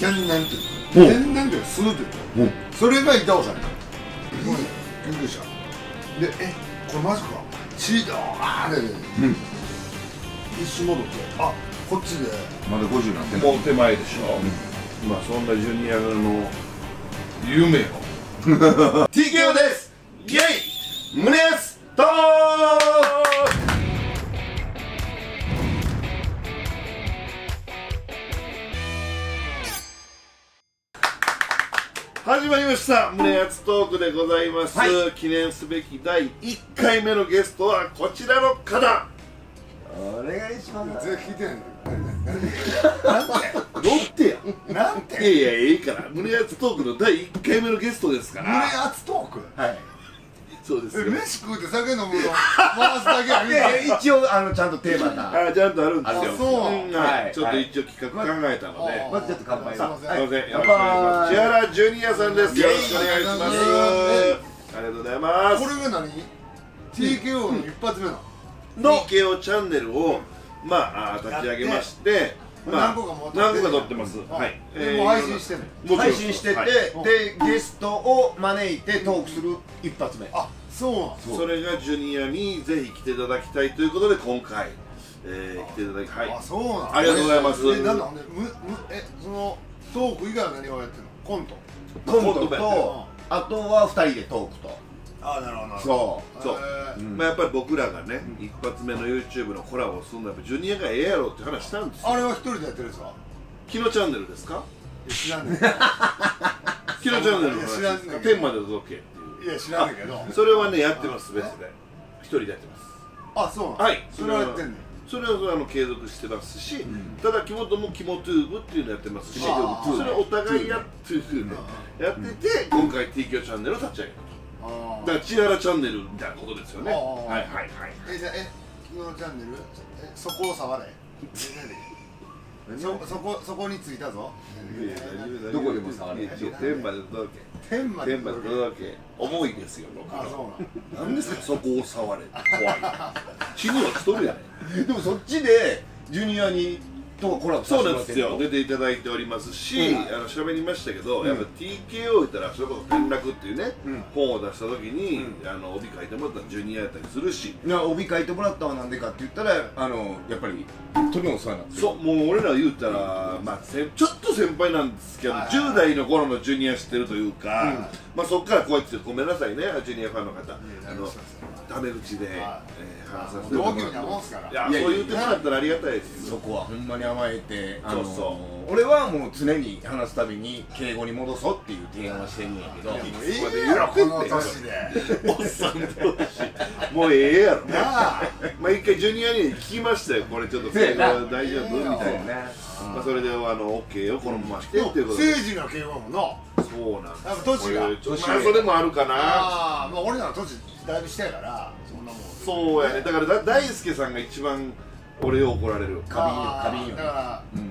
天然っていうの。天然っていうの吸うっていうの。それが板尾さん。やすごい。ね救急車でえこれマジか。血だーで、うん。一瞬戻ってあこっちで。まだ50なんてもう手前でしょ、まあそんなジュニアの。夢を。TKO です胸熱トークでございます、はい。記念すべき第1回目のゲストはこちらの方。お願いします。全然聞いて。ないロッテやなんていやいやいいから。胸熱トークの第1回目のゲストですから。胸熱トーク？はいそうです飯食うて酒飲むの？回すだけやいやいや一応あのちゃんとテーマがあちゃんとあるんですよ。あそう。うんはい。はい。ちょっと一応企画考えたので、あまずちょっと乾杯すいませんすいません、よろしくお乾願いします。杯。千原ジュニアさんです。よろしくお願いします。ありがとうございます。これが何 TKO の一発目なの？の。TKO チャンネルを、まあ、あ立ち上げまして、まあ、何個かもう何個か撮ってます。あはい。でもう配信してんのもちろん。配信してて、はい。でゲストを招いてトークする一発目。あそう。そう。それがジュニアにぜひ来ていただきたいということで、今回、えー、来ていただき、はい。あ。そうなんありがとうございます。えなんだむむえそのトーク以外は何をやってんの？コント。コントコントとあ。とは二人でトークと。あなるほどなるそそう。へー。うん。まあ、やっぱり僕らがね、一発目の YouTube のコラボをするのは、やっぱジュニアがええやろって話したんですよ。あれは一人でやってるんですか？キノチャンネルですか？知らんねん。キノチャンネルの話知らんねん。けど天まで届けいや知らんねんけど。それはねやってます別で。一人でやってます。あそうなんはい。それはやってんねんそれはあの継続してますし、ん。ただ木本もキモトゥーブっていうのやってますしそれお互いやってやってて今回 TKO チャンネルを立ち上げたあとだから千原チャンネルみたいなことですよね。はいはいはいえじゃあえ昨日チャンネル？えそこを触れ そそこそこに着いたぞ。どこでも触れいや天まで届け。天まで届け。重いですよ僕。あそうなんなんですか？そこを触れ怖い。死には来とるやねでもそっちでジュニアにとコラボさそうなんですせてもらってるよ。出ていただいておりますし、あの喋りましたけど、やっぱ TKO 言ったらそれこそ転落っていうね、うん。本を出した時に、あの帯書いてもらったらジュニアやったりするし、な帯書いてもらったのはなんでかって言ったらあのやっぱり本当にお世話になってる。そうもう俺ら言ったら、まあ、せちょっと先輩なんですけど、はい10代の頃のジュニア知ってるというか、うん。まあ、そこからこうやってごめんなさいねジュニアファンの方、あのタメ口で、はい。えー話させてもらって同すから。いやそう言ってもらったらありがたいですよ。そこは。ほんまに甘えてあのそうそ俺はもう常に話すたびに敬語に戻そうっていう提案はしてんねんけど。いやもうええやろこの年で。おっさん同士もうええやろ。なあ。まあ一回ジュニアに聞きましたよ。これちょっと敬語大丈夫？みたいな、まあ、それであの OK をこのまましてっていうことで。政治の敬語もなそうなんですやっぱ年が。これちょっとまあそれもあるかな。ああまあ俺らの年だいぶ下やからそんなもん。そうやね。だからだ大輔さんが一番俺を怒られる。過敏よあー過敏よ。だからうん。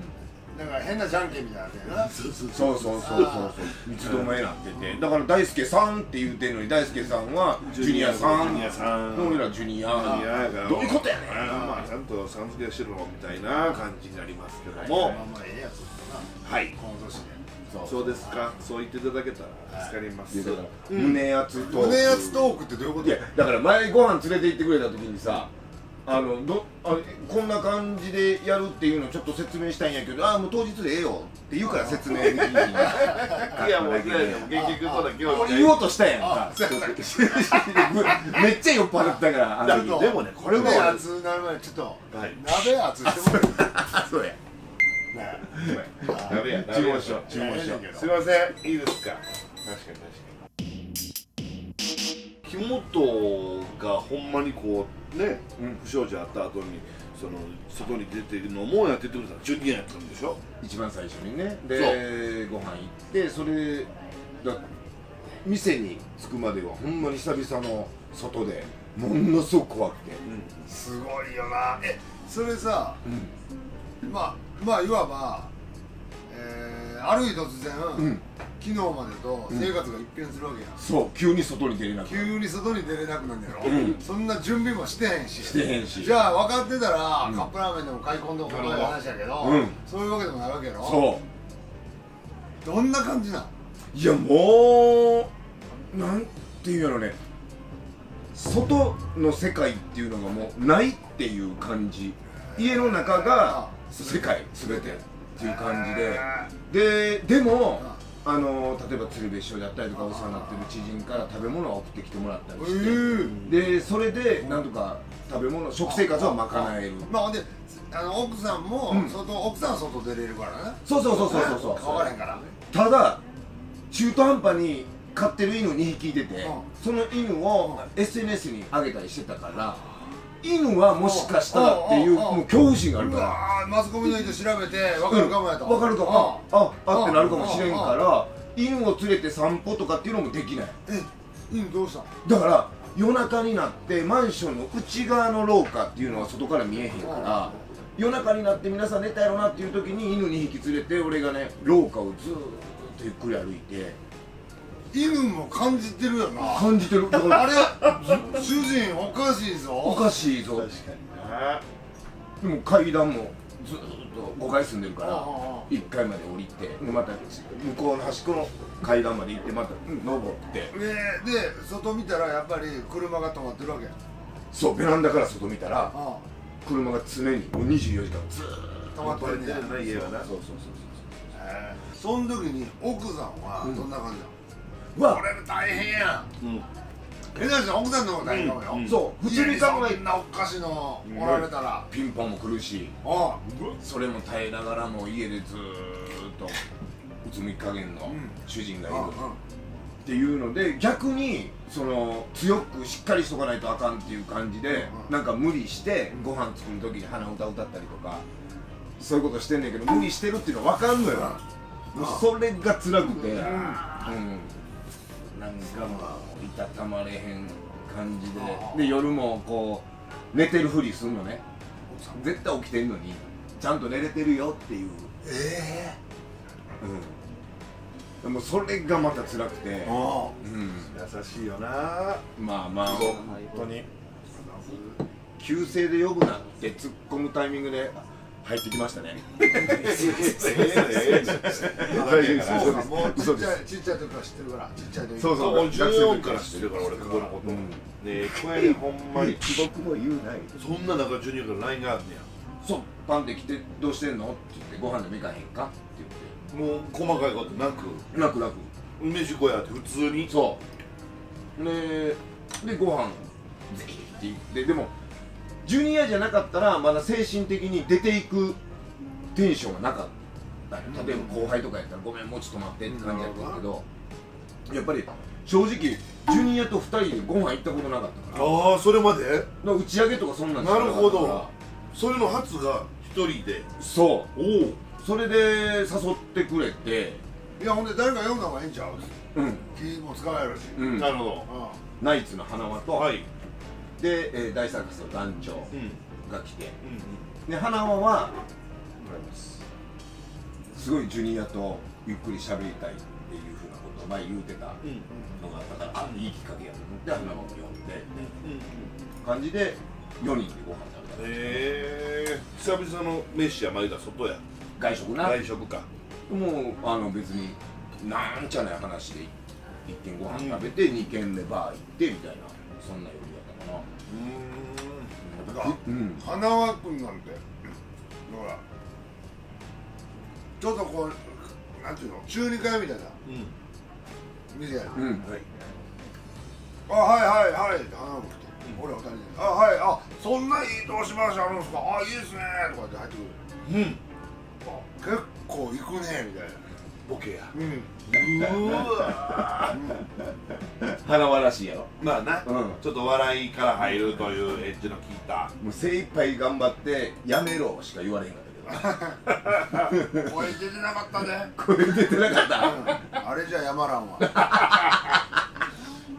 だから変なじゃんけんみたいになそうそうそうそうそうそう。そう三つどもえなってて。だから大輔さんって言うてんのに大輔さんはジュニアさん。ジュニアさん。俺らジュニア。ジュニアやから。どういうことやねん。まあちゃんとさん付けしろみたいな感じになりますけども。まあまあええやつだな。はい。この年でそうですか？そう言っていただけたら助かります。いやだから。うん胸熱トーク。胸圧トークってどういうこと？いやだから前ご飯連れて行ってくれた時にさあのどあこんな感じでやるっていうのちょっと説明したいんやけどあもう当日でええよって言うから説明でいやもうそうやね結局そうだ今日俺言おうとしたやんか。めっちゃ酔っ払ってたからあのでもねこれも胸熱になる前にちょっとはい。鍋熱してもらって。そうやねやべや注文しよう注いや文しようすいません。いいですか確かに確かに木本がほんまにこうね、うん不祥事あった後にその外に出てるのもやっててくれたらジュニアやったんでしょ一番最初にねでご飯行ってそれだ店に着くまではほんまに久々の外でものすごく怖くてすごいよなえそれさうんまあまあいわば、えー、ある日突然、うん。昨日までと生活が一変するわけや。ん、そう急に外に出れなくなる。急に外に出れなくなるんやろ、うん。そんな準備もしてへんし。してへんし。じゃあ分かってたら、うん。カップラーメンでも買い込んでもこの話やけど、うん。そういうわけでもないわけやろ。そどんな感じなん？いやもうなんていうやろね。外の世界っていうのがもうないっていう感じ。家の中が世界全てっていう感じで。ででもあの例えば鶴瓶師匠だったりとかお世話になってる知人から食べ物を送ってきてもらったりして、でそれでなんとか食べ物食生活を賄えるまあであの奥さんもうん。外、奥さんは外出れるからね。そうそうそうそうそうそう分からへんからただ中途半端に飼ってる犬2匹いてて、うん。その犬を SNS に上げたりしてたから犬はもしかしたらっていううんもう恐怖心があるうからマスコミの人調べて分かるかもやと、分かるかも。あああってなるかもしれんかうん。ら犬を連れて散歩とかっていうのもできない。え犬どうした？だから夜中になってマンションの内側の廊下っていうのは外から見えへんから夜中になって皆さん寝たやろなっていう時に犬2匹連れて俺がね廊下をずーっとゆっくり歩いて犬も感じてるよな。感じてる。だからあれ主人おかしいぞ。おかしいぞ。確かになでも階段もずーっと5階住んでるからああ。ああ1階まで降りてでまた向こうの端っこの階段まで行ってまた登って。でで外見たらやっぱり車が止まってるわけそうベランダから外見たらあ車が常にもう24時間ずーっと止まってるね止まってるな家はな。そうそうへえその時に奥さんはどんな感じなの、そうわこれ大変やん。うん。えなちゃん奥さんの方が大変かもよ、うんそう普通に考えんなおかしのおられたら、ピンポンも来るし。あそれも耐えながらも家でずーっとうつむき加減のうん。主人がいあるっていうので逆にその強くしっかりしとかないとあかんっていう感じでうんなんか無理してご飯作る時に鼻歌歌ったりとかそういうことしてんねんけど無理してるっていうの分かんのよ。もうそれが辛くて。うんなんかまあいたたまれへん感じで。で夜もこう寝てるふりすんのね。絶対起きてんのにちゃんと寝れてるよっていう。えうん。でもそれがまた辛くて。うん。優しいよな。まあまあ。本当に。旧姓で呼ぶなって突っ込むタイミングで入ってきましたね。嘘で っちゃいちっちゃい時から知ってるからちっちゃい時そうそうもう14から知ってるから俺ここのこと。うん。ねえこやねほんまに。既読も言うない。そんな中12から LINE があんねそう。パンで来てどうしてんの？って言ってご飯でも行かへんかってやもう細かいことなく。言って泣く。泣く飯小屋って普通に。そう。ででご飯ぜひって言って。でもジュニアじゃなかったらまだ精神的に出ていくテンションがなかったよ。例えば後輩とかやったらごめんもうちょっと待ってって感じやったけどやっぱり正直ジュニアと2人でご飯行ったことなかったから。ああそれまで？打ち上げとかそんなんなるほど。それの初が一人で？そおおう。それで誘ってくれて。いやほんで誰か読んだ方がいいんちゃう？うん、気も使えるし。うん、なるほど。あナイツの花輪と、はいで、えー大サーカスの団長が来て。で花輪はすごいジュニアとゆっくり喋りたいっていうふうなことを前言うてたのうん。があったからあいいきっかけやと思って花輪を呼んでうん感じで4人でご飯食べたええ久々の飯やまだ外や。外食な。外食か。もうあの別になんちゃない話で1軒ご飯食べて2軒目バー行ってみたいなそんな夜やったかなうだからうん。花輪君なんてほらちょっとこうなんていうの中二会みたいなーん店やな、うんはいあはいはいはい花輪君来て、俺は二人で「あはいあそんないい投資話あるんですかあいいですね」とかって入ってくるうん。あ結構行くねみたいなボケや。うん。うわ花輪らしいやろ。まあな、うん。ちょっと笑いから入るというエッジの効いた。もう精一杯頑張って「やめろ」しか言われへんかったけど声出てなかったね声出てなかった。あれじゃ山らんわ。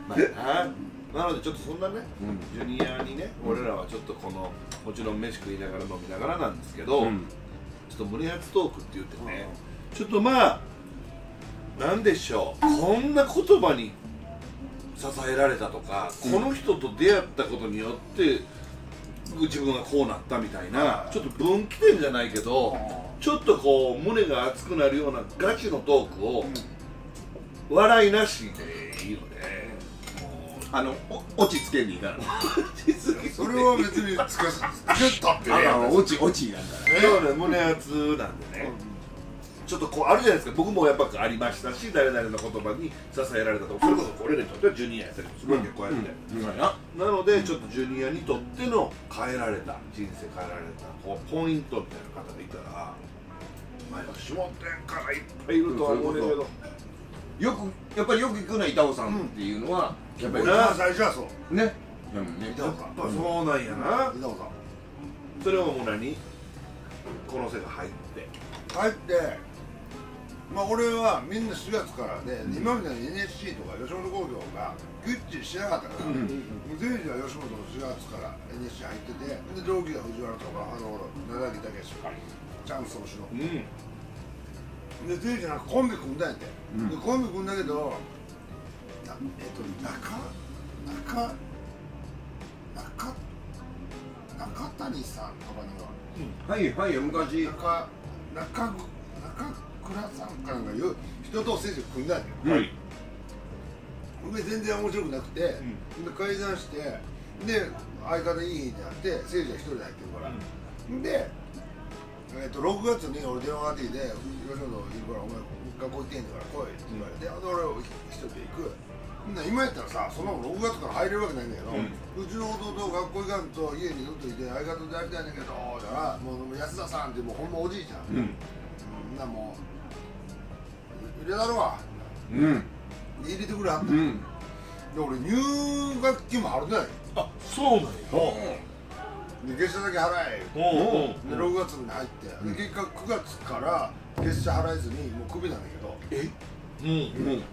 まあな。なのでちょっとそんなね、ジュニアにね俺らはちょっとこのもちろん飯食いながら飲みながらなんですけど、うん。ちょっと胸熱トークって言ってね、ちょっとまあなんでしょう。こんな言葉に支えられたとか、この人と出会ったことによって自分がこうなったみたいなちょっと分岐点じゃないけどちょっとこう胸が熱くなるようなガチのトークを、笑いなしでいいのであのお落ち着けんでいいからそれは別につけつけたってあの落ち落ちなんだえそうね胸熱なんでね、ちょっとこうあるじゃないですか。僕もやっぱありましたし誰々の言葉に支えられたとかそれこそ俺らにとってはジュニアやったりもするわけよこうやって、うん。ななのでちょっとジュニアにとっての変えられた人生変えられたこうポイントみたいな方でいたらまあ下店からいっぱいいるとは思うねんけど。よくやっぱりよく聞くのは板尾さんっていうのは、やっぱり俺は最初はそう。ね。でもね板尾さんやっぱそうなんやな。板尾さん。それをもう何？この世界入って。帰ってまあ俺はみんな4月からで、今みたいに NSC とか吉本興業がグッチリしなかったから、うん。全時は吉本の4月から NSC 入っててで同期が藤原とかあの長木武史チャンス投手の。うん。で全時なんかコンビ組んだんやて、うん。でコンビ組んだけどなえっと中中中中谷さんとかには。はいはい昔。中中中倉さんかなんかよ人と選手組んだんやけど、はいで全然面白くなくて、で解散してで相方いいってなって誠司は一人で入ってるから、で、えっと6月に俺電話があってきて「吉本いるからお前学校行ってんだから来い」って言われて、で俺一人で行く。今やったらさそんなもん6月から入れるわけないんだけど、うちの弟学校行かんと家にずっといて相方とやりたいんだけどじゃらもう安田さんってもうほんまおじいちゃん、うん。うんなもう入れたろわうん。入れてくれはった、うん。で俺入学金もあるね。あそうなんや。で月謝だけ払え。おうで6月に入って、で結果9月から月謝払えずにもうクビなんだけど。え？うん。うん。で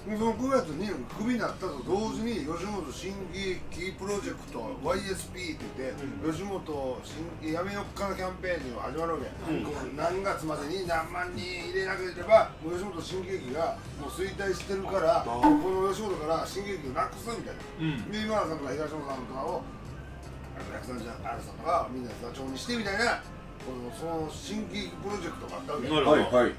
その9月にクビになったと同時に吉本新喜劇プロジェクト YSP って言って、吉本新喜劇やめよっかなキャンペーンが始まるわけ、うん。何月までに何万人入れなければ吉本新喜劇がもう衰退してるからこの吉本から新喜劇をなくすみたいな、うん。で今田さんとか東野さんとかをあの薬さんじゃあるさんとかみんなで座長にしてみたいなこのその新喜劇プロジェクトがあったわけ。はいはい。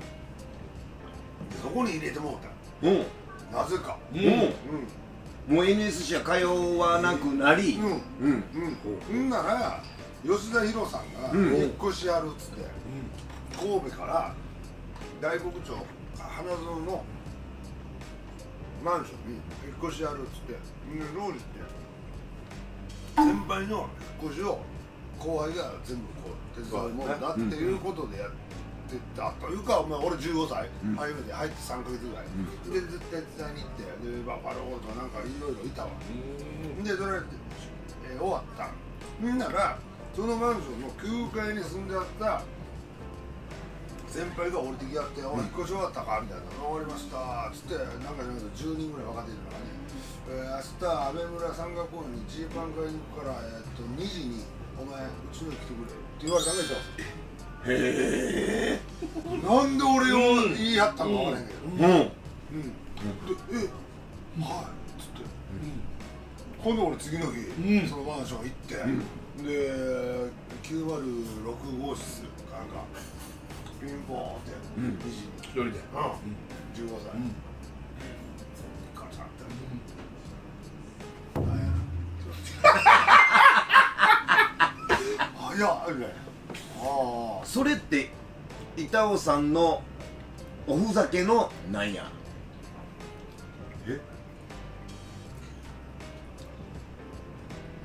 そこに入れてもうた。うんなぜか。うん。うもう NSC は通わなくなり。ん。うん。うん。うん、んなら吉田博さんがうん。引っ越しやるっつって、神戸から大黒町花園のマンションに引っ越しやるっつってでローリって先輩の引っ越しを後輩が全部こう手伝うもんだっていうことでやってたというか、まあ、俺15歳、うん。初めて入って3ヶ月ぐらい、でずっと手伝いに行ってでバッファローとかなんかいろいろいたわ。でそれ、えー終わった。みんならそのマンションの9階に住んであった先輩が降りてきやって「おい引っ越し終わったか?」みたいな「終わりました」っつってなんか知らんけど10人ぐらい若手いる中に「えー、明日安倍村山岳公園にジーパン買いに行くから、えー、っと2時にお前うちのに来てくれ」って言われたんですよへえ。なんで俺を言い張ったのか分からへんけど、うん。うん、で「えはい」っつって、今度俺次の日、うん。そのマンション行って、ん。で906号室かなんかピンポーンってうん。2時に、一人で。うん。15歳、うん。ガチャって、なん。や早っみたい。なそれって板尾さんのおふざけのなんや？え？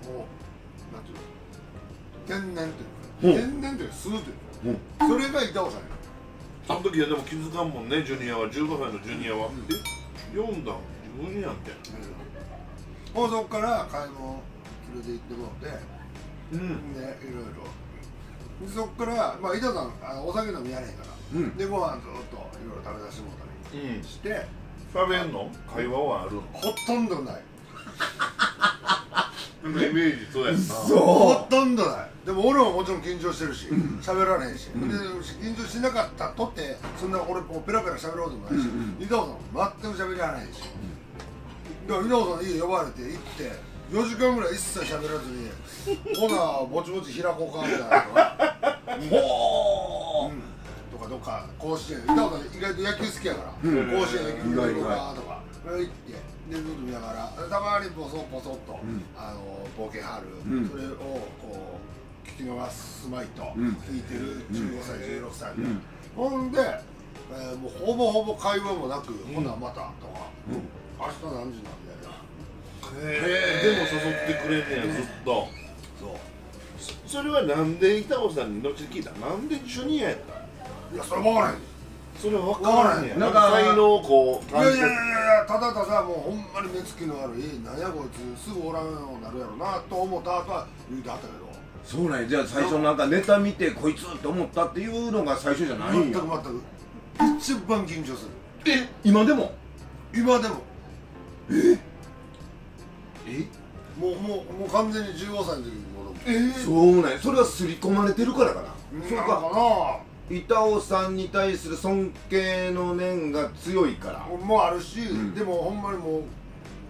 もうなんていうの？天然というか、天然というか素というか、うん。それが板尾さんや。あの時はでも気づかんもんねジュニアは。15歳のジュニアは、え読んだん自分やんってもうそこから買い物連れて行ってもらって。うん。でいろいろでそこからまあ板尾さんあのお酒飲みやれへんから、うん。でご飯ずっといろいろ食べさせてもらったうんりして、喋ん。の？会話はあるの？ほとんどない。イメージそうやんな。ほとんどない。でも俺ももちろん緊張してるし喋られへんし、で緊張しなかったとってそんな俺もうペラペラ喋ろうともないし、板尾さんも全く喋りられへんし、だから稲尾さんの家呼ばれて行って4時間ぐらい一切喋らずに ほなぼちぼち開こうかみたいな。ほうん。かどっか甲子園板尾さん意外と野球好きやから、うん。甲子園野球見る意外かとか。行ってでずっと見ながらたまにボソボソっと、ん。あのボケはる、うん。それをこう聞き逃すまいとうん。聞いてる15歳、16歳で、うん。ほんで、えーもうほぼほぼ会話もなく、ほなまたとか、明日何時なんでも誘ってくれんねやずっと。そう。それはなんで板尾さんに後で聞いた？なんでジュニアやった？いやそれ分からへん。それ分からんねや。なんか才能をこういやいやいやいやただただもうほんまに目つきの悪いなんやこいつすぐおらんようになるやろなと思った後は言うてはったけど。そうなんや。じゃあ最初なんかネタ見てこいつって思ったっていうのが最初じゃないんや。全く全く。一番緊張する。え？今でも？今でも。え？もうもうもう完全に15歳の時に戻る。えそうなんやそれは刷り込まれてるからかな。そうなんかか板尾さんに対する尊敬の念が強いから。なもあるし、ん。でもほんまにもう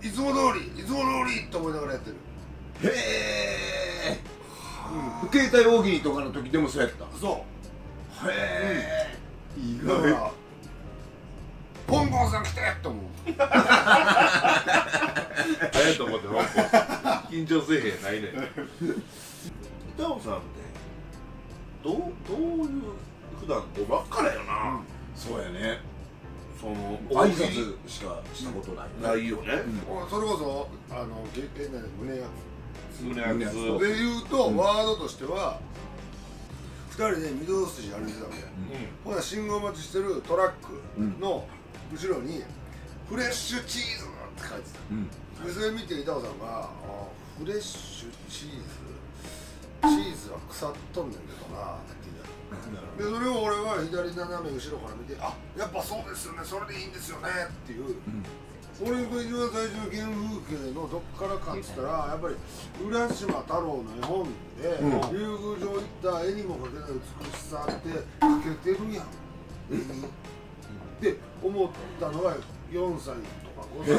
いつも通りいつも通りと思いながらやってる。へえ、携帯大喜利とかの時でもそうやった。そへえ、意うだからポンポンさん来てって思う。早いと思って本当緊張せえへんないね板尾さんってどうどういう普段こうばっかだよな、そうやね。その挨拶しかしたことない。ないよね、それこそあの経験内胸が胸熱そうで言うと、ワードとしては2人で御堂筋歩いてたわけ、ほな信号待ちしてるトラックの後ろに「フレッシュチーズ」って書いてた。うん。でそれ見て板尾さんがあ「フレッシュチーズ？チーズは腐っとんねんけどな」って言う。でそれを俺は左斜め後ろから見て「あやっぱそうですよねそれでいいんですよね」っていう、俺と一番最初の原風景のどっからかっつったらやっぱり浦島太郎の絵本で、うん。竜宮城行った絵にも描けない美しさって描けてるやん。絵に。って思ったのが4歳とか5歳。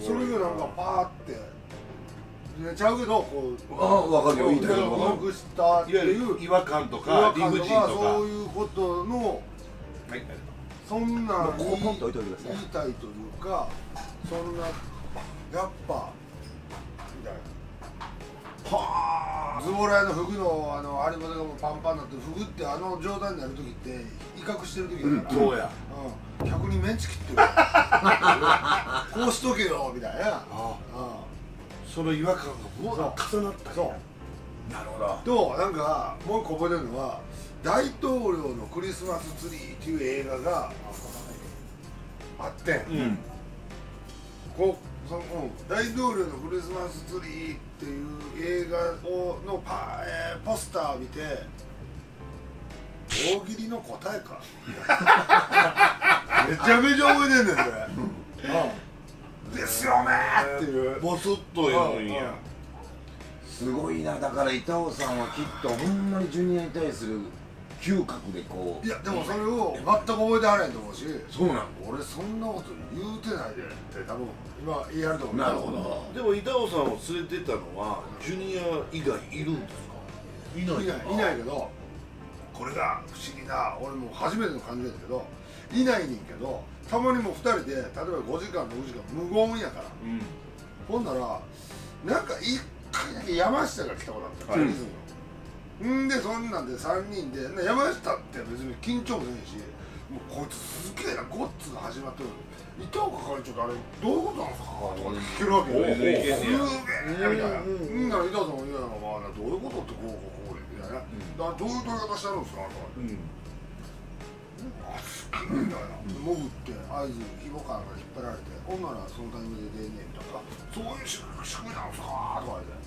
それがなんかパーって。ねちゃうけどこうあわかるよ。言いたいことわかしたっていう。る違和感と違か理不尽とか。かそういうことのはい。そんなんここポンと置いといてください。言いたいというかそんなやっぱはズボラの服のあの有本がもうパンパンになって服ってあの状態になる時って威嚇してる時だから、そうや。うん、客にメンチ切ってる。こうしとけよみたいな。あうその違和感がぶわそう。重なったそう。なるほど。となんかもう一個覚えてるのは「大統領のクリスマスツリー」っていう映画があってん、うん。こうその、うん、大統領のクリスマスツリーっていう映画をのパ,、えーポスターを見て大喜利の答えか。めちゃめちゃ覚えてんねんそれ、うん、ですよね。ーっていうボスッと言うん。うん。やすごいな。だから板尾さんはきっとほんまにジュニアに対する嗅覚でこう。いやでもそれを全く覚えてはらへんと思うし。そうなの俺そんなこと言うてないで。って多分今言い張ると思う。なるほど。でも板尾さんを連れてたのはジュニア以外いるんですか？いない。いない。いないけどこれが不思議な俺も初めての感じだけどいないねんけどたまにもう2人で例えば5時間6時間無言やから。うん。ほんならなんか1回だけ山下が来たことあったはい。リズムのんでそんなんで3人でな山下って別に緊張もせんしもうこいつすげえなゴッツが始まってる板岡会長ってあれどういうことなんですかとかって聞けるわけよおうおうすげえみたいなうんうんうんなら板岡さんも「いやまあどういうことってこうこうこうで」みたいな「だからどういう取り方してあるんですか?」とかうんあすっげえみたいな潜って合図紐感が引っ張られてほんならそのタイミングで出んねんとかそういう仕組みなんすかとか言って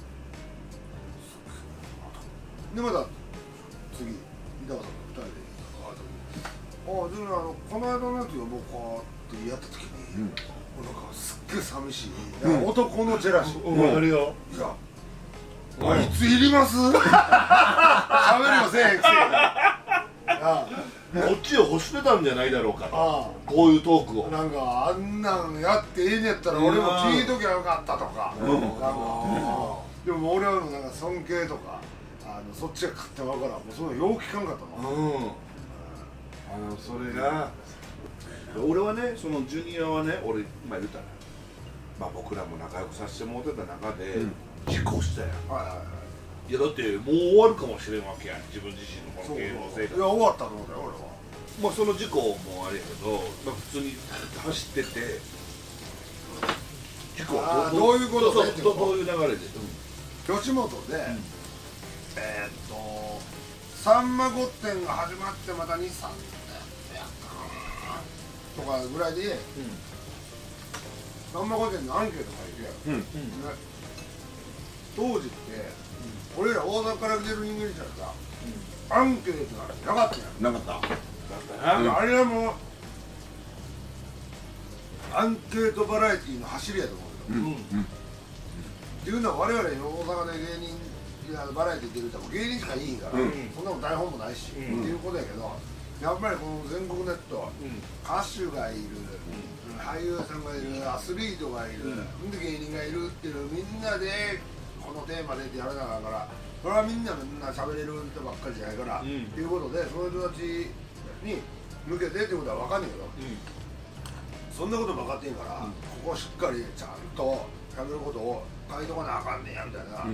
でまた次板川さんと二人でああでもあのこの間のやつ呼ぼうかってやった時に、うん。俺なんかすっげえ寂しい、なんか男のジェラシー、うん。わかるよいやあいついります？喋りもせえへんくせにあこっちを欲してたんじゃないだろうかと。あこういうトークを。なんかあんなんやってええんやったら俺も聞いときゃよかったとか、うん。なんかでも俺はなんか尊敬とか。ああのそっちが勝ってまうからもうそのよう聞かんかったな、うん。あのそれが俺はねそのジュニアはね俺今言ったらまあ僕らも仲良くさせてもらってた中で、うん。事故したやん。はいはいはい。いやだってもう終わるかもしれんわけやん自分自身のこの芸能生活。いや終わったと思ったよ俺は。まあその事故もあれやけど、まあ、普通に走ってて事故どういうことどういう流れで、吉本で、えーっと「さんま御殿」が始まってまた23年やったかな。とかぐらいで「さんま御殿」のアンケート書いて、うん。ね。当時って、俺ら大阪から来てる人間じゃさ、アンケートなんてなかったん。やなかった。だったな、あれはもうアンケートバラエティーの走りやと思うけど、うん。うん。っていうのは我々大阪で芸人バラエティー出ると芸人しかいいんから、うん。そんなもん台本もないし、うん。っていうことやけどやっぱりこの全国ネットうん。歌手がいる、俳優さんがいるアスリートがいる、うん。で芸人がいるっていうみんなでこのテーマでってやらなあかんからそれはみんなみんな喋れる人ばっかりじゃないから、うんっていうことでその人たちに向けてってことは分かんないけどそんなこと分かってんから、ここをしっかりちゃんと喋ることを書いとかなあかんねやみたいな、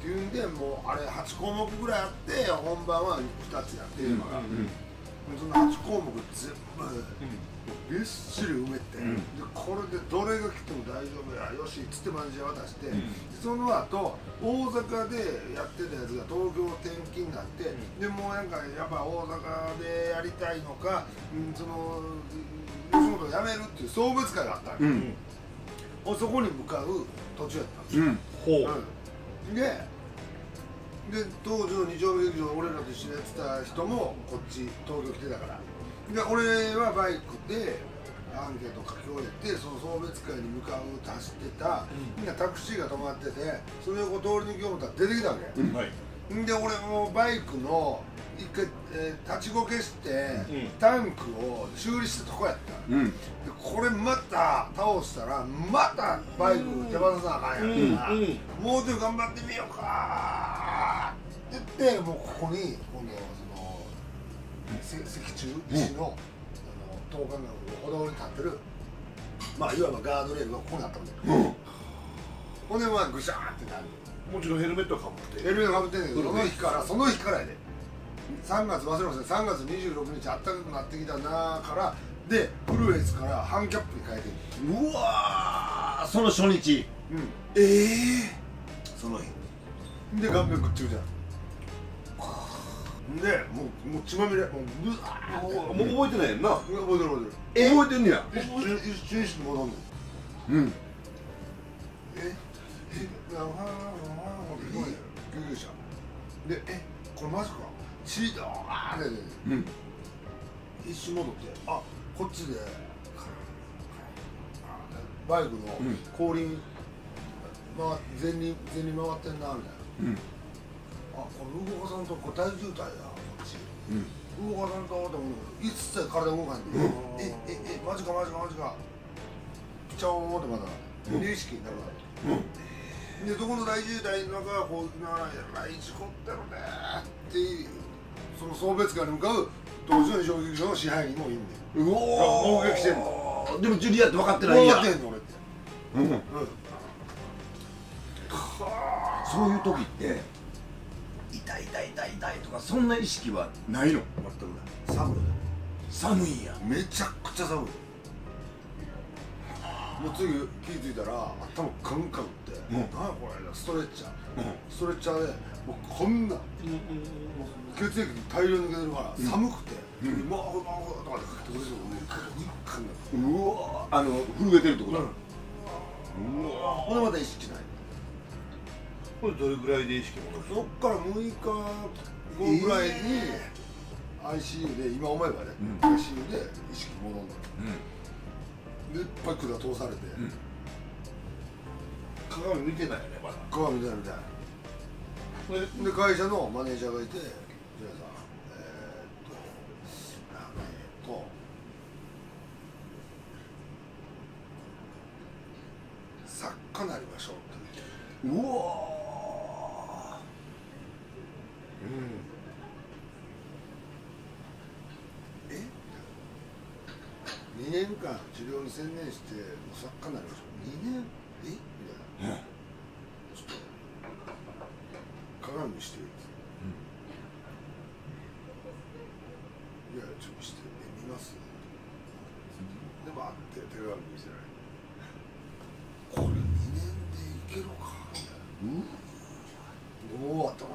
っていうんでもうあれ8項目ぐらいあって本番は2つやテーマが、うんその8項目全部びっしり埋めて、んでこれでどれが来ても大丈夫やよしっつってマネージャー渡して、んその後大阪でやってたやつが東京転勤になって、でもうなんかやっぱ大阪でやりたいのか、うん、その吉本を辞めるっていう送別会があったんよ、うんおそこに向かう途中やったんですよ、うん。ほう、うん。でで当時の二条劇場俺らと一緒にやってた人もこっち東京来てたから。で俺はバイクでアンケート書き終えてその送別会に向かうって走ってた、みんなタクシーが止まっててその横通りに行こうと思ったら出てきたわけ、うん。はい。で俺もバイクの一回、えー立ちこけして、ん。タンクを修理したとこやった、うん。でこれまた倒したらまたバイク手放さなあかんやんか、うん。うん。もうちょい頑張ってみようか。って言ってもうここに今度そのせ石柱石の,、あの等間隔の歩道に立ってるまあいわばガードレールがここにあったんだよ、うん。ほんでまあぐしゃーってなる。もちろんヘルメットはかぶって。エルメがぶってんねんけどそうん。の日からその日からやで3月忘れません3月26日あったかくなってきたなからでフルエイズから半キャップに変えてんうわーその初日。うん。ええその日。で顔面ぐっちゅうじゃん。でもうもう血まみれ。もううわもうもう覚えてないやんなー覚えてる覚え覚えてんねや。え？てる一瞬一瞬戻んねんうん。え？え？なわーわーわー。っ救急車。でえ？これマジか？血だわーってうん。一瞬戻ってあこっちでバイクのうん。後輪、まあ、前に前に回ってんなみたいな。うん。あこれ動かさんとこれ大渋滞だこっち。うん。動かさんとと思うけど一切体動かんで、えええマジかマジかマジか。ピチャーンってまだ。無意識になるから、でどこの大渋滞の中こうなえらい事故ってるねっていうその送別会に向かう当時の小劇場の支配人もいんねん。うおー。目撃してんの。でもジュリアって分かってないん。や分かってんの俺って。うん。うんそういう時って痛い痛い痛い痛いとかそんな意識はないの？全くない。寒い。寒いんや。めちゃくちゃ寒い。もう次気づいたら頭カンカンって、うん。なんやこれストレッチャー、うん。ストレッチャーでもうこんな。血液大量に抜けてるから、寒くて「うん。まあまあ」とかでかけてくれるうわあの震えてるってことだ、うんほんでまた意識ないこれどれぐらいで意識そっから6日後ぐらいに ICU で今思えばね、うん ICU で意識戻るのでいっぱい管通されて、ん鏡見てないよねまだ鏡みたいなみたいなで会社のマネージャーがいて「ジュニアさんえー、っとえー、っと作家になりましょう」ってうわえ？2年間治療に専念して作家になりました2年？え？みたいな、鏡してるん。いやちょっとして見ますでバーって手紙見せられてこれ2年でいけるかみたいなどうあったな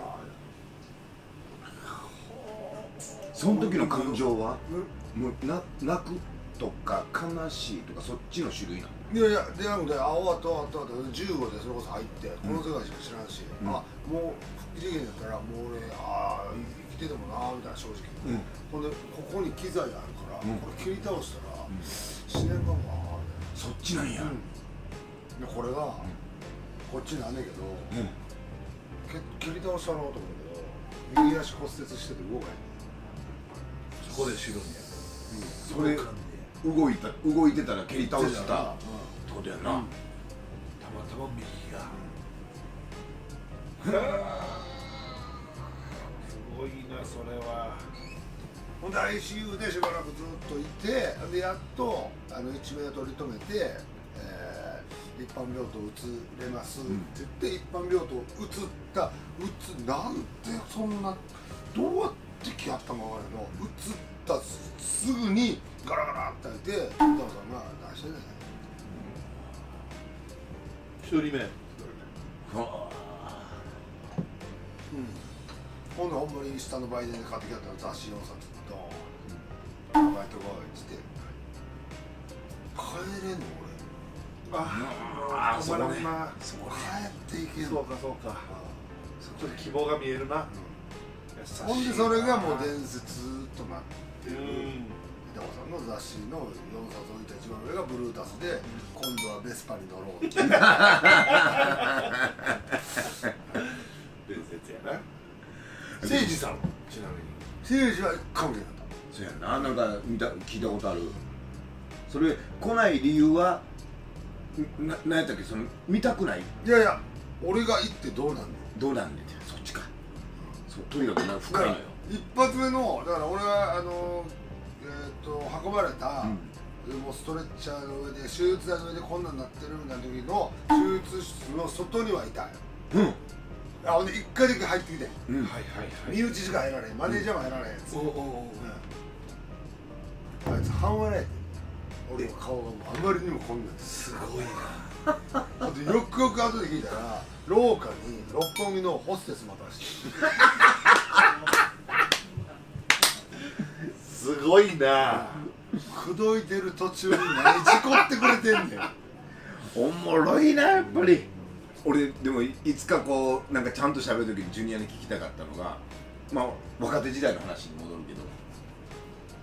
その時の感情はうん。もうな泣くとか悲しいとかそっちの種類なのいやいやでなくてあ終わった終わったった15でそれこそ入ってこの世界しか知らん。し、うん。あもう復帰できへんだったらもう俺ああ生きててもなみたいな正直、うん。ほんでここに機材あるから、うん。これ切り倒したら、死ねんかもなみそっちなんや。うん、でこれが、こっちなんねんけど、うん。け切り倒したろうと思うけど右足骨折してて動かへん。そこで知る。ん。やそれ動いた動いてたら蹴り倒したうんってことやな、たまたま右が。すご いなそれは。ほんで ICU でしばらくずっといてでやっとあの一命を取り留めて、えー一般病棟移れますって言って、一般病棟移った。移なんでそんなどうやって来やったのかの移ったすすぐにガラガラって開いて田村さんが出してね一人目はうんほんでほんまに下の売店で買ってきた雑誌4冊ドーン「バイトこい」って帰れんのああ止まらんな俺帰っていけんの。そうかそうか。ちょっと希望が見えるな。ほんでそれがもう伝説となってる。うん。板子さんの雑誌の4冊置いた一番上がブルータスで今度はベスパに乗ろうっていう。伝説やな誠司さんちなみに。政治は関係なかっそうやな。なんか見た聞いたことある。それ来ない理由はんななんやったっけ？その見たくない？たいやいや俺が行ってどうなんのどうなんねて。そっちか。そうとにかくな深いのよ。一発目のだから俺はあのえっ、と運ばれた、うん。もうストレッチャーの上で手術台の上でこんなんなってるみたいな時の手術室の外にはいたよ。うんあほんで一回だけ入ってきて。うん。はいはい身内しか入られへん。マネージャーも入られへんやつ、おおうん。あいつ半笑いて俺の顔がもうあまりにもこんなん。すごいな。ほんでよくよく後で聞いたら廊下に六本木のホステス待たして すごいな。口説いてる途中に何事故ってくれてんねん。おもろいなやっぱり俺でもいいつかこうなんかちゃんと喋る時にジュニアに聞きたかったのがまあ若手時代の話に戻るけど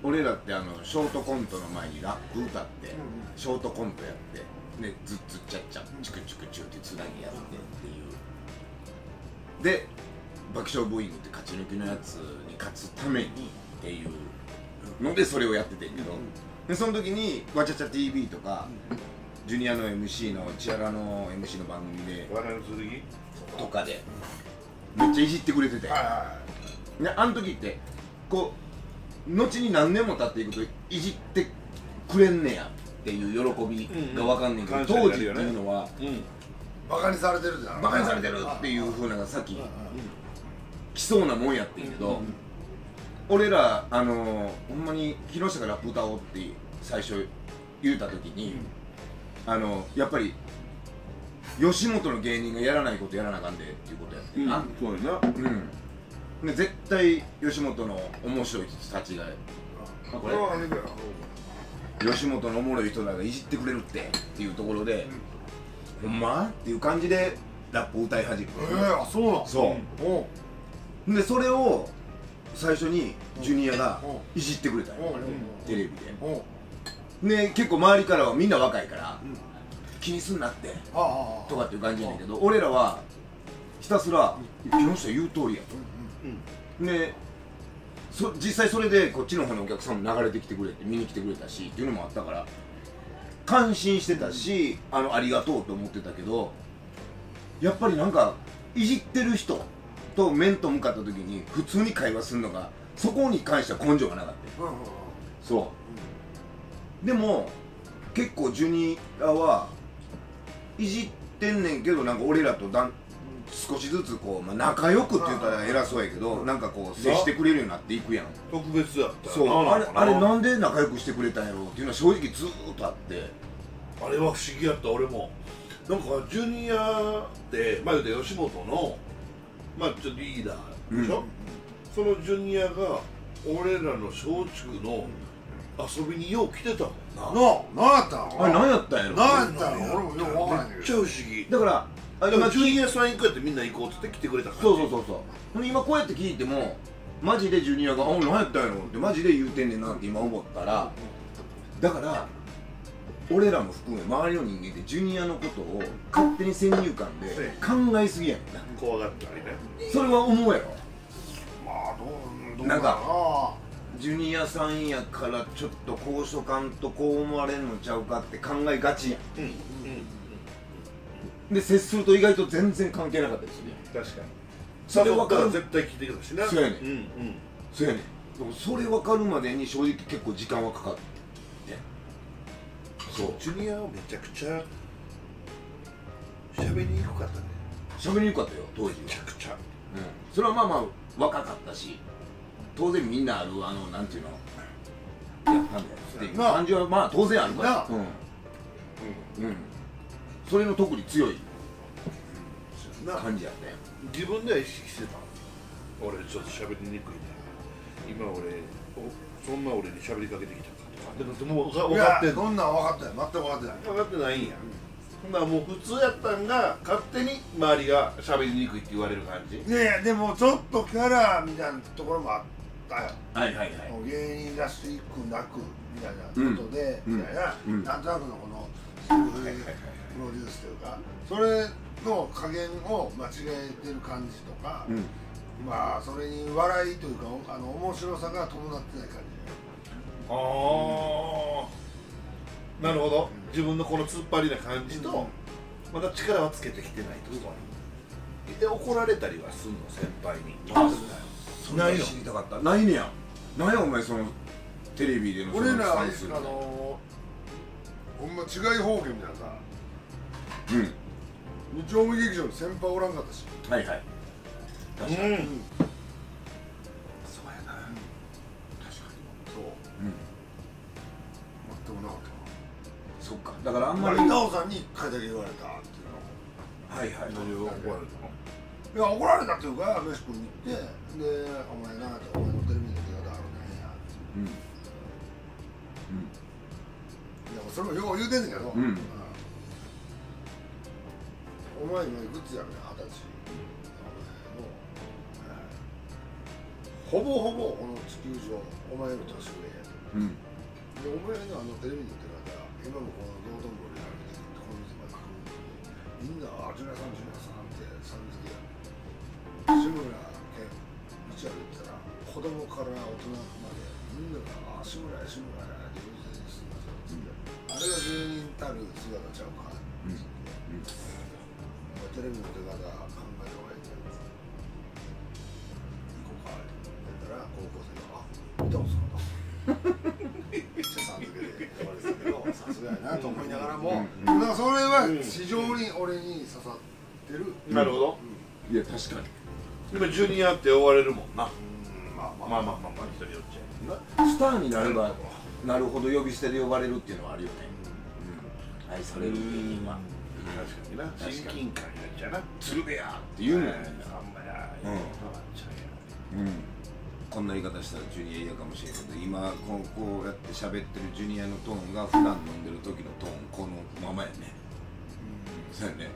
俺らってあのショートコントの前にラップ歌って、ショートコントやってねずっずっちゃっちゃチクチクチュってつなぎやってっていう。で爆笑ブーイングって勝ち抜きのやつに勝つためにっていうのでそれをやっててんけど、でその時に「わちゃちゃ TV」とか、ジュニアの MC の千原の MC の番組で。笑いの剣とかで。めっちゃいじってくれてて、はいはであの時ってこう後に何年も経っていくといじってくれんねやっていう喜びが分かんねんけど、うんうん。当時っていうのはうん。いバカにされてるじゃん。バカにされてるっていうふうなのがさっきうんうん来そうなもんやってんけど、俺らあのほんまに木下がラップ歌おうって最初言うた時に、あのやっぱり吉本の芸人がやらないことやらなあかんでっていうことやって。んな、そうやな。うん、で絶対吉本の面白い人たちがあこれ。はね吉本のおもろい人らがいじってくれるってっていうところで、ほんまっていう感じでラップを歌い始めて、えー、あそうなんそう。おう。でそれを最初にジュニアがう。んいじってくれたよテレビでおうで結構周りからはみんな若いから、うん。気にすんなってとかっていう感じやねんけど俺らはひたすら「木下言う通りや」とでそ実際それでこっちの方のお客さんも流れてきてくれて見に来てくれたしっていうのもあったから感心してたし、あのありがとうと思ってたけどやっぱりなんかいじってる人と面と向かった時に普通に会話するのがそこに関しては根性がなかったそうでも結構ジュニアはいじってんねんけどなんか俺らとだん少しずつこう、まあ、仲良くって言ったら偉そうやけどなんかこう接してくれるようになっていくやん。特別やったそう。あれあれななんで仲良くしてくれたんやろうっていうのは正直ずーっとあって。あれは不思議やった。俺もなんかジュニアってまあ言うて吉本のまあちょっとリーダーでしょ、そのジュニアが俺らの小中の遊びによう来てたもんな。なあ何やったん？あれ何やったんやろ？何やったん？や俺もよくわからへんけど。めっちゃ不思議。だからあだからジュ今ニアさん行くやってみんな行こうって来てくれたから。そうそうそうそう。今こうやって聞いてもマジでジュニアが「あ何やったんやろ」ってマジで言うてんねんなって今思ったらだから俺らも含め周りの人間でジュニアのことを勝手に先入観で考えすぎやねんな。怖がったりね。それは思うやろ。まあどうどうな。んかかジュニアさんやからちょっとこうしとかんとこう思われんのちゃうかって考えがちやうんうんんで接すると意外と全然関係なかったりするやん。確かに。それ分かる。絶対聞いてくるしなそうやね。んうんうん。そうやね。んでもそれ分かるまでに正直結構時間はかかってそう。ジュニアはめちゃくちゃ喋りにくかったね。喋りにくかったよ当時めちゃくちゃ。うん、それはまあまあ若かったし当然みんなあるあのなんていうの？やったんだよ。っていう感じはまあ当然あるから。なうん、うん、それの特に強いな感じやったよ自分では意識してた俺ちょっと喋りにくいね。今俺おそんな俺に喋りかけてきたかとか。でもでも分かい分かってんの。やそんなん分かってない。全く分かってない分かってないんや。ほんならもう普通やったんが勝手に周りが喋りにくいって言われる感じ。いやいやでもちょっとキャラみたいなところもあったよはいはいはい。芸人らしくなくみたいなことで、うん。みたいな、うん。なんとなくのこのプロデュースというかそれの加減を間違えてる感じとか、うん。まあそれに笑いというかあの面白さが伴ってない感ああなるほど。自分のこの突っ張りな感じとまだ力はつけてきてないとで怒られたりはすんの？先輩に。あそ知りたかった。ないねや。なんやお前そのテレビでのじ俺らはあそのほんま違い方言みたいなさ。うん。日曜劇場に先輩おらんかったし。はいはい。確かに、うん。うん。そうやな。そう。うん。全くなかったそっか。だからあんままあり板尾さんに一回だけ言われたっていうのはいはい。何を怒られたの？いや怒られたっていうか飯食いに行って。で「お前な」って「お前のテレビの手形あるねや」うん。いやそれもよう言うてんねんけど、うん。お前今いくつやろね二十歳お前の、ほぼほぼこの地球上お前より年上やうん。でお前のあのテレビの手形今もこの道頓堀に歩いてこの店まで来るみんな「あジュニアさんジュニアさん」や志村けん道歩いてたら子供から大人までみんなが「あ志村や志村や」って言うてすんませんあれが芸人たる姿ちゃうか。うんうんテレビの出方考えた方がいいんじゃない行こうかって。言ったら高校生が「あ見たんすか?」めっちゃさん付けで言われてたけどさすがやなと思いながらも、うん。だからそれは非常に俺に刺さってる、うんなるほど。いや確かに今ジュニアって呼ばれるもんな。まあまあ。まあまあまあまあ一人よっちゃ。スターになればなるほど呼び捨てで呼ばれるっていうのはあるよね、うん、愛される芸人は。確かにな。親近感やっちゃな。鶴瓶やって言うもん。みんな、さんまやうん。こんな言い方したらジュニア嫌かもしれんけど今こうこうやって喋ってるジュニアのトーンが普段飲んでる時のトーンこのままやね。そうやね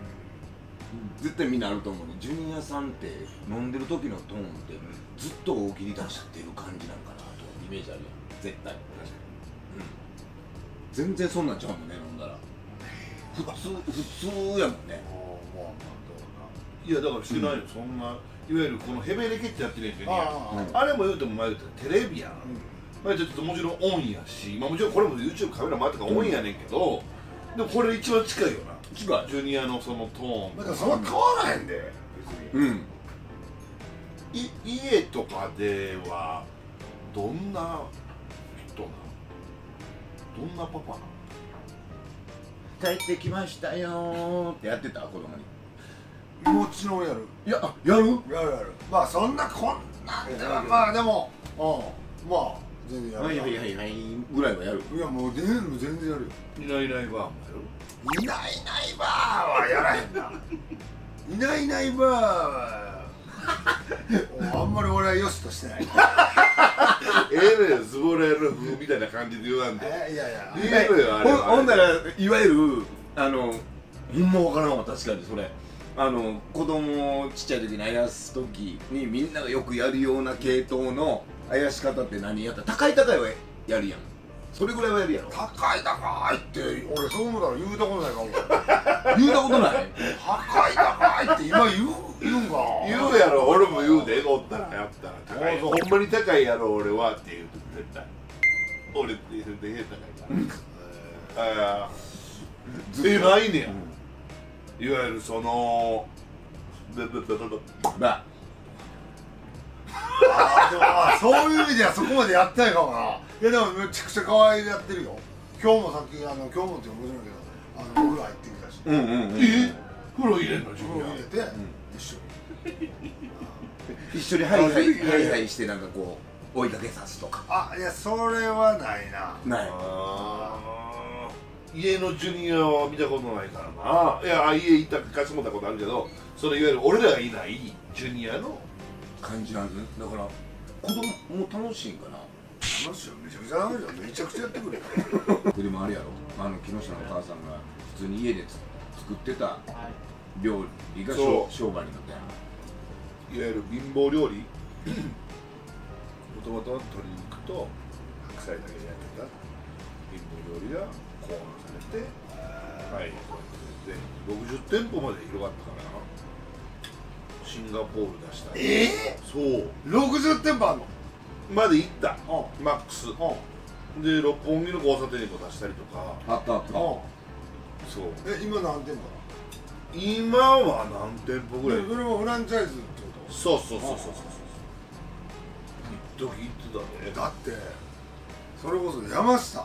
絶対みんなあると思うね。ジュニアさんって飲んでる時のトーンってずっと大喜利出してる感じなんかなと。イメージあるやん。絶対。うん。全然そんなんちゃうもんね飲んだら。普通普通やもんね。まあまあいやだからしてないよ、そんないわゆるこのヘベレケってやってるやんジュニア。ああれも言うても前言うてテレビやん、まあちょっともちろんオンやし、まあ、もちろんこれも YouTube カメラ回ってからオンやねんけど、でもこれ一番近いよな違うジュニアのそのトーン。まあ、だからそんな変わらへんで。別に、うん。い家とかではどんな人なの？どんなパパなの？帰ってきましたよー。ってやってた？子供に。もちろんやる？いやあやる？やるやる。まあそんなこんなんではまあでもうん。まあ全然やる。はいはいはいはい。ぐらいはやる。いやもう全然全然やるよ。いないいないばあもやるいないいないばあはやらへんな。いないいな。いばあは。あんまり俺はよしとしてない。ええねんズボレル風みたいな感じで言わんで。えいやいや言えろよあれほほんならいわゆるあのほんまわからんわ確かにそれ。あの子供をちっちゃい時にあやす時にみんながよくやるような系統のあやし方って何やった高い高いはやるやんそれぐらいはやるやろ。高い高いって俺そう思ったら言うたことないかも。言うたことない？高い高いって今言う言うんか？言うやろ。俺も言うでおったらやったら高い。あそう。ほんまに高いやろ俺はって言うと絶対俺って言うてへ高いから。ああえないねや、いわゆるそのでででででまあ。あでもまあそういう意味ではそこまでやってないかもないやでもめちゃくちゃ可愛いやってるよ。今日もさっきあの今日もっていうかもちろんやけどあのお風呂入ってきたし。うんうんうん。え風呂入れんのお自分風呂入れて、一緒。に一緒にハイハイハイハイしてなんかこう追いかけさすとか。あいやそれはないな。ない。家のジュニアは見たことないからな。いや家行った貸してもらったことあるけどそれいわゆる俺らがいないジュニアの。感じなんね。だから子供も楽しいんかな。楽しいよめめちゃくちゃやってくれ。よでもあれやろ。あの木下のお母さんが普通に家でつ作ってた料理が商売になったやん。いわゆる貧乏料理。もともと鶏肉と白菜だけでやってた。貧乏料理が考案されてはい。で60店舗まで広がったからなシンガポール出したり。えそう。60店舗あんの？まで行った。うマックス。で六本木の交差点にも出したりとか。あったあった。そう。え今何店舗今は何店舗ぐらい？それもフランチャイズってこそうそうそうそうそう。そう一時行ってたね。とだってそれこそ山下。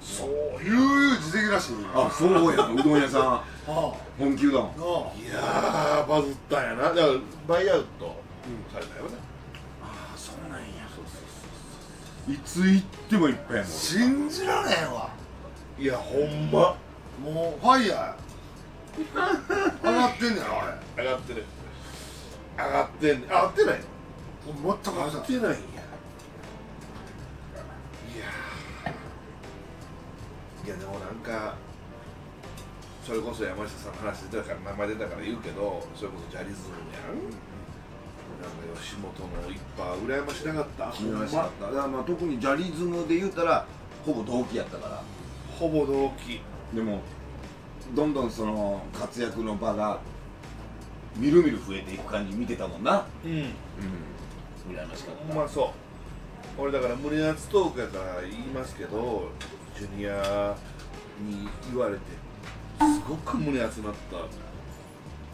そう。悠々自適らしい。あそうやん。うどん屋さん。あ本気うどん。いやーバズったんやな。だからバイアウトされたよね、いつ行ってもいっぱいやもん。信じられへんわ。いやほんま。もうファイヤーや。上がってんねやろあれ。上がってる。上がってんね上がってない。のもっと上がっててないんや。いやー。いやでもなんかそれこそ山下さんの話出たから名前出たから言うけどそれこそジャリズムやんなんか吉本の一派羨ましなかった？ほんま知らなかった。だからまあ特にジャリズムで言うたらほぼ同期やったから。ほぼ同期。でもどんどんその活躍の場がみるみる増えていく感じ見てたもんな。うん。うん。羨ましかった。まそう。俺だから胸熱トークやから言いますけどジュニアに言われてすごく胸熱になったこ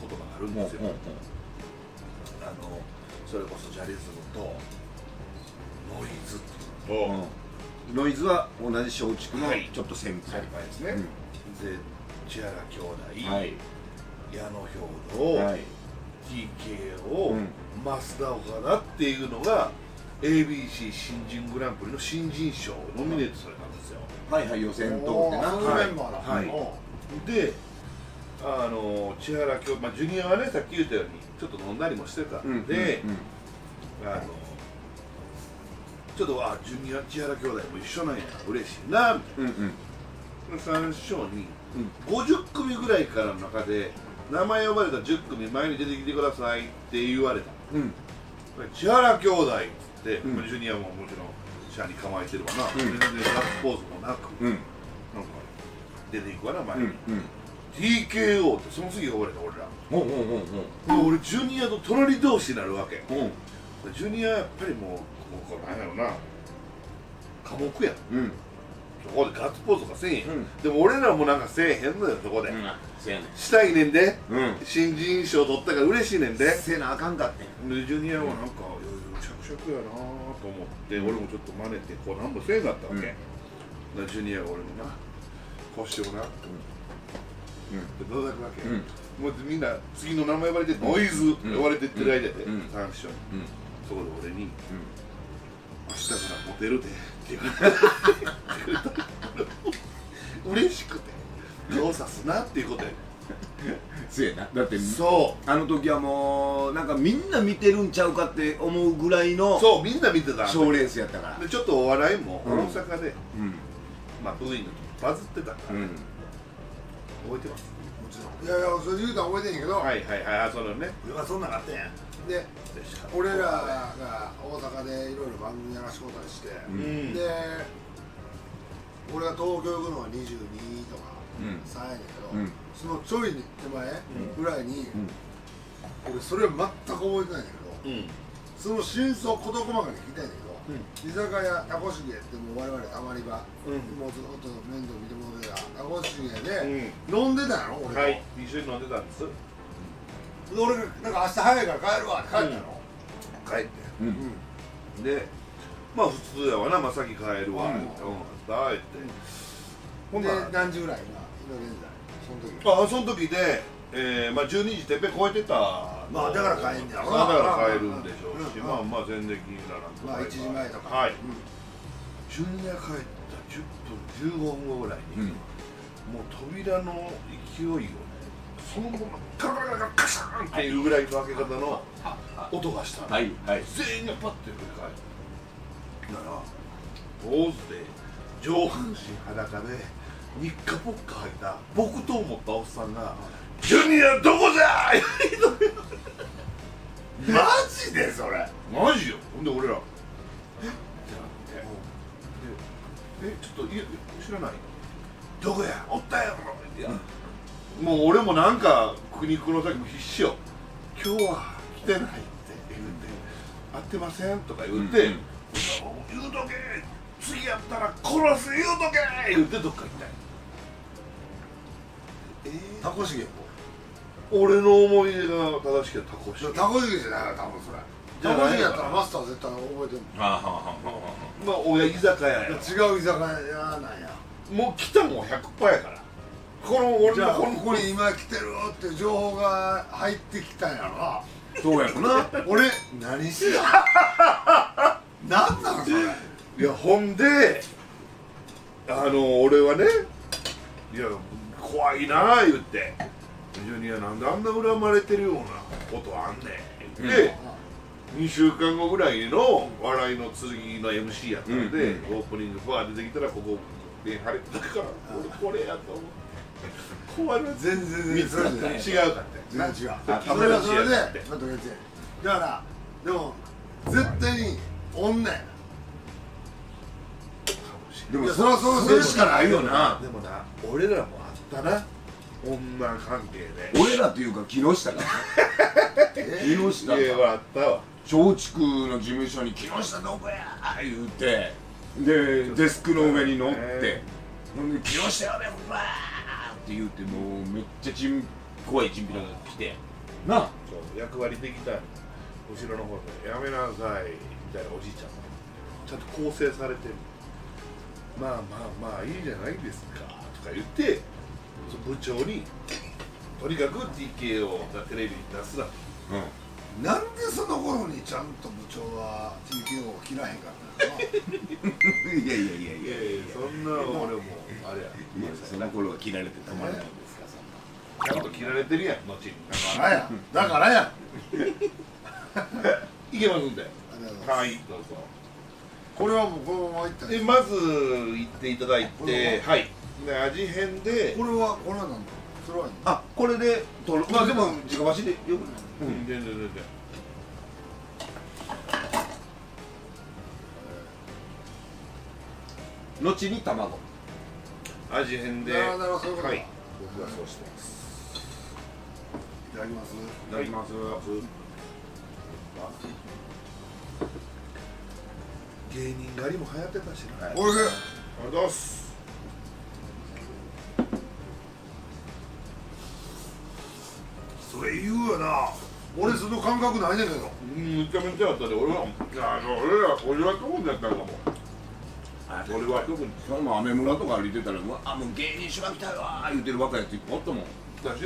とがあるんですよ、もう。あのそれこそジャリズムとノイズっていう。のと、うん。ノイズは同じ松竹のはい。ちょっと先輩ですね、で千原兄弟、はい。矢野兵道、はい。TKO、うん。増田岡田っていうのが ABC 新人グランプリの新人賞ノミネートされたんですよ。はいはい予選通ってな。おーそのメンバーだはい。おであの千原兄弟、まあ、ジュニアはねさっき言ったようにちょっと飲んだりもしてたんで、うんうんあのちょっとあジュニア千原兄弟も一緒なんや嬉しいなみたいうんうん。な3章に、50組ぐらいからの中で名前呼ばれた10組前に出てきてくださいって言われた。うん。千原兄弟っつって、うん。まあジュニアももちろんシャアに構えてるわな、ん。全然ガッツポーズもなく、うん。なんか出ていくわな前に、うんうん TKO ってその次呼ばれた俺ら。ほうほうほうで俺ジュニアと隣同士になるわけ。ほううんジュニアやっぱりもうこうなんやろな。科目や。うん。そこでガッツポーズとかせえへん、うん。でも俺らもなんかせえへんのよそこで、うん。せやねしたいねんで、うん。新人賞取ったから嬉しいねんで。せなあかんかってん。でジュニアはなんか、いやいや着々やなと思って、俺もちょっと真似てこう何もせえんかったわけ、うん。ジュニアが俺にな腰をな、でどうだくわけ、うん。もうみんな次の名前呼ばれてノイズ呼ばれてってる間で、うん。三章に、うん。そこで俺に、明日からモテるでって言われて。嬉しくて。顔さすなっていうことやせやな。だってそあの時はもうなんかみんな見てるんちゃうかって思うぐらいうのそうみんな見てた。賞レースやったから。でちょっとお笑いもうん。大阪で、うん。まあブーイングバズってたから、うん覚えてます？もちろん。いやいやそれ言うたら覚えてんねんけど、はいはいはいあそのね。いやそんなんあったやん。で俺らが大阪でいろいろ番組やらせてもらったりして、うん。で俺が東京行くのは22とかうん。3やねんけど、うん。そのちょい手前ぐらいに、ん。俺それ全く覚えてないんだけど、うん。その真相事細かに聞きたいんだけど、居酒屋タコシゲってもう我々たまり場、うん。もうずっと面倒見てもらってたタコシゲで、飲んでたんやろ俺と、はい。一緒に飲んでたんです。で俺がなんか明日早いから帰るわって帰ったの、帰って。うん。でまあ普通やわなまあ先帰るわ、うん。うん、だって、ほんで何時ぐらい今今現在？その時。あその時で、えー、まあ12時てっぺん超えてたまあだから帰んねやろだから帰るんでしょうし、うん。まあまあ全然気にならんとまあ1時前とか。はい、うジュニア帰った10分15分後ぐらいに、うん。もう扉の勢いをねそのままカラカラカラカシャーンっていうぐらいの開け方の音がしたの、はいはい。全員がパッて振り返る。だから坊主で上半身裸でニッカポッカ履いた僕と思ったおっさんが「ジュニアどこじゃ! 」マジでそれ。マジよ。ほんで俺ら「え？っ?」ってなってで「えちょっといや知らない？どこや？おったやろ」いやもう俺もなんか苦肉の先も必死よ「今日は来てない」って言って「会ってません」とか言って「うん。うん言うとけ。次やったら殺す言うとけ!」言ってどっか行ったんや。えー？タコシゲも俺の思い出が正しけどタコシ。タコシゲじゃないから多分それ。タコシゲやったらマスター絶対覚えてるはあはあはあは。まあ親居酒屋や違う居酒屋なんや。もう来たもん100%やから。この俺のこのこに今来てるって情報が入ってきたんやろな。そうやろな。俺何してた何なんそれ？いやほんであの俺はねいや怖いなあ言ってジュニアなんであんな恨まれてるようなことあんねん。言って、2週間後ぐらいの「笑いの剣」の MC やったんで、うんオープニングバー出てきたらここで晴れてたから俺これやと思って。怖いな全然全然見つかったんや違う。かって全然違うあそれはそれでだからでも絶対に女やでもそれはそうするしかないよな。でもな俺らもあったな女関係で俺らというか木下が 木下家がはあったわ。松竹の事務所に「木下どこや!」言うて。でデスクの上に乗って。ほんで「木下やべほら!」って言うてもうめっちゃちん怖いチンピラが来て。なあ。そう役割できた後ろの方で「やめなさい」みたいなおじいちゃんが。ちゃんと構成されてる。まあまあまあいいじゃないですかとか言って部長にとにかく TK をテレビに出すな。となんでその頃にちゃんと部長は TKO を切らへんかったの？いやいやいやいいや。やいやそんな俺もあれや。いやその頃は切られてたまらないんですかそんな。ちゃんと切られてるやん後に。だからや。だからや。いけますんで。はいどうぞ。これはもうこのままいったらでまず行っていただいてはいで味変で。これはこれは何だ？それは何あこれで取る。まあでも自家箸でよくないうん。全然全然。後に卵。味変で。なるほど。そういうことかはい。僕はそうしてます。いただきます。い。ただきます芸人狩りも流行ってたしな、おい。しい。ありがとうございます言うよな。俺その感覚ないねんけど。うんめちゃめちゃあったで俺は。あの俺ら俺は特にだったんかも。俺は特にそれもアメ村とか歩いてたらうわあもう芸人しばきたいわー言うてる若いやついっぱいおったもん。だし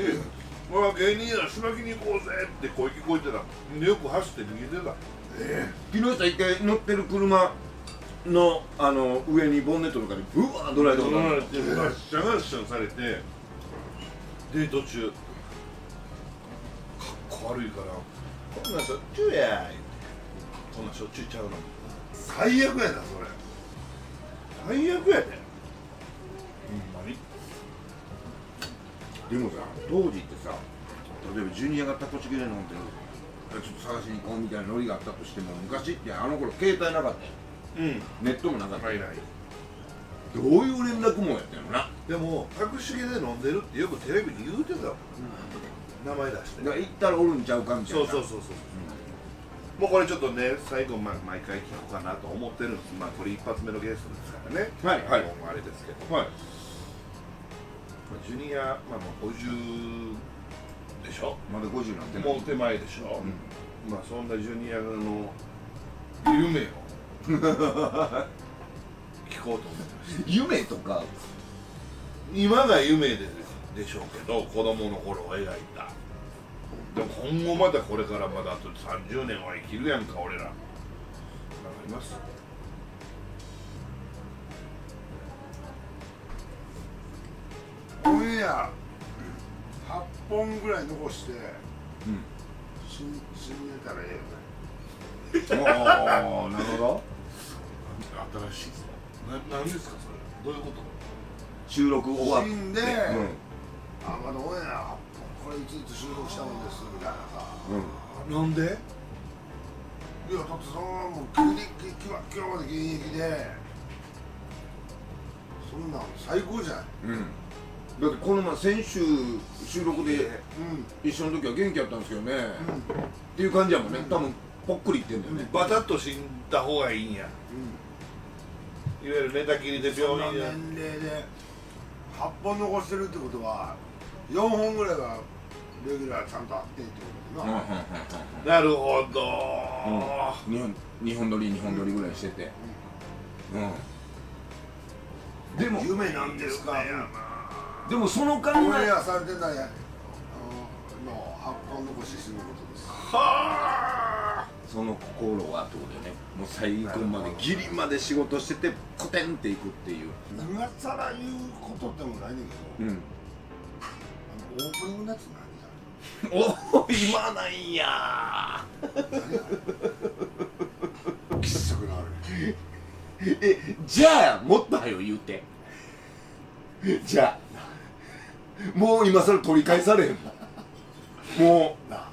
俺は芸人やしばきに行こうぜって声聞こえてたでよく走って逃げてた。木下一回乗ってる車のあの上にボンネットとかでブワードライとか怒られてガッシャンガッシャンされてで途中悪いから。こんなんしょっちゅうやこんなんしょっちゅうちゃうの。最悪やなそれ。最悪やで。ほんまに？でもさ当時ってさ例えばジュニアがタコチキで飲んでる。ちょっと探しに行こうみたいなノリがあったとしても昔ってあの頃携帯なかった。ようん。ネットもなかった、ないない。どういう連絡もやったよな。でも隠しげで飲んでるってよくテレビで言うてたもん、名前出して。行ったらおるんちゃうかみたいな。そうそうそうそう、もうこれちょっとね最後、ま、毎回聞こうかなと思ってるんです。まあこれ一発目のゲストですからね。はいはい。あれですけど、はい。まあジュニア、まあ、もう50でしょ？まだ50なんてもう手前でしょ、まあそんなジュニアの夢を。聞こうと思ってます夢とか。今が夢ででしょうけど子供の頃を描いた。でも今後まだこれからまだあと30年は生きるやんか俺ら。なんかあります？オンエア8本ぐらい残してうん。死んでたらええよね。ああなるほど。新しい。な何ですかそれ。どういうこと？収録終わって。死んで、うんあまだオンエアこれいついつ収録したもんですみたいなさ。うん。なんで？いやだってそのままもう急に今日今日まで現役でそんなん最高じゃないうん。だってこの前先週収録でうん。一緒の時は元気やったんですけどね、っていう感じやもんね。多分ぽっくりいってんだよね、バタッと死んだ方がいいんや。うん。いわゆる寝たきりでそんな病院で年齢で8本残してるってことは4本ぐらいはレギュラーちゃんとあってってことだな、なるほど、うん、2本二本撮り2本撮りぐらいしてて。うん、でも夢なんですか？でもその考えアされてないあのの8本残しすることです。はあ。その心はってことよね。もう最後までギリまで仕事しててコテンっていくっていう。今更言うことってもないねんけど、うんオープニングのやつ何やお今なんや。きつくなるえじゃあもっと早よ言うて。じゃあもう今更取り返されへんもんもな